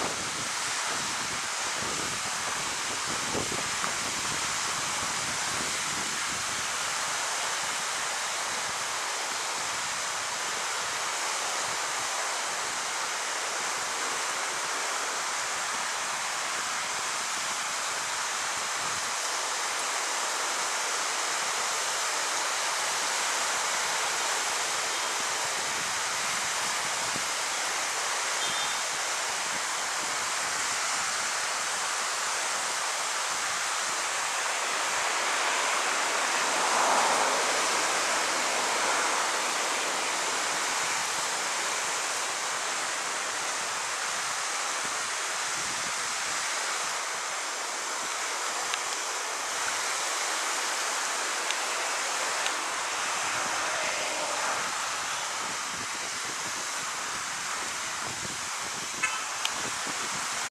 何?